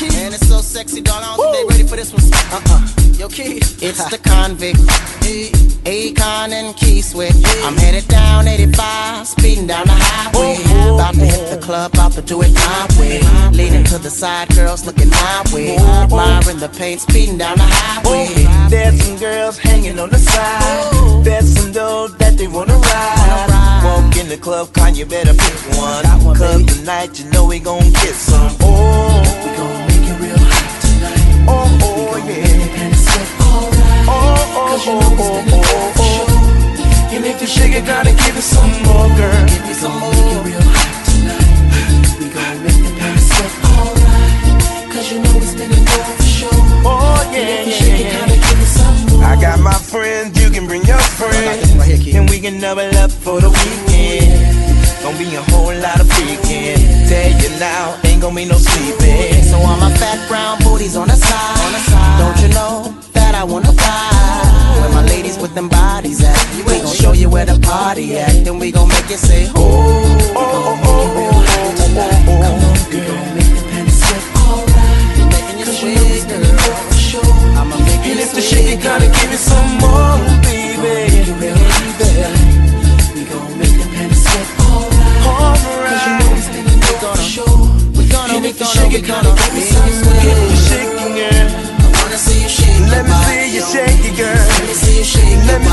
Keith. Man, it's so sexy, dog. I don't think they ready for this one. Uh-uh. Yo, key. It's the convict. Akon and Keith Sweat. I'm headed down 85, speeding down the highway. Oh, oh, about to hit the oh. club, about to do it my way. Leaning to the side, girls looking my way. Admiring the paint, speeding down the highway. There's some girls hanging on the side. There's some those that they wanna ride. Walk in the club, Kanye better pick one. Cause tonight you know we gon' get some. Oh, oh, know we spend it all for sure. And if you shake it, gotta give it some more, girl. Give me some more. Make it real hot tonight. We gon' make the party sweat alright. Cause you know we spend it all for sure. Oh, yeah, yeah, shake yeah. gotta give me some more. I got my friends, you can bring your friends. right here, And we can double up for the weekend. Gonna be a whole lot of freaking. Tell you now, ain't gonna be no sleeping. So all my fat brown booties on the side. On the side. Then we gon' make it say, oh.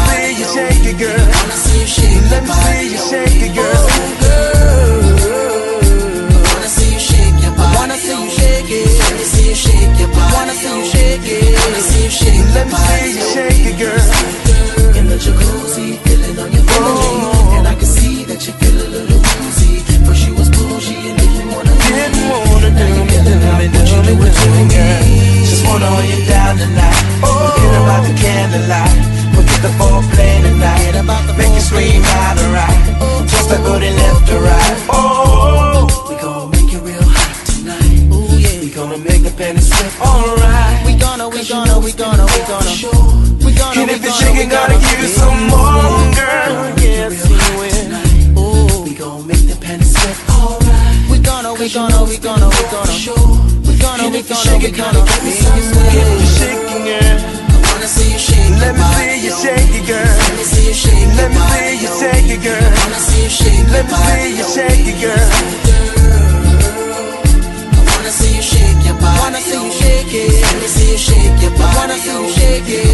See you shake it, girl. Let me see you shake it, girl. Oh. Wanna see you shake your body, Wanna see you shake it. Let me see you shake your body, Wanna see you shake it. Wanna see you shake Let your me body, see you shake it, girl. In the jacuzzi, feeling on your energy, and I can see that you feel a little woozy. First you was bougie, and then you wanna do Now you do out what you do do me, it do to me, me. girl. Just wanna hold you down tonight. Forget Twist that booty left to right. Oh, We gon' make it real hot tonight. Ooh yeah. we gonna make the panties sweat alright. We gonna, we gonna, we gonna, we gonna. Sure. We gonna, And we if you gonna, we it, gotta gonna. give you some more, girl. Yes, you will. Ooh, we gon' make the panties sweat alright. We gonna, we gonna, we gonna, we gonna. We gonna, we gonna, we gonna. give me some more. Get you shaking, girl. I wanna see you shake Let me see you shake it, girl. Let me see you shake Let your me body, see you yo. shake it, girl. Let me see you shake it, girl. I wanna see you shake your body. Wanna see you shake it. Let me see you shake your body. I Wanna see you shake it.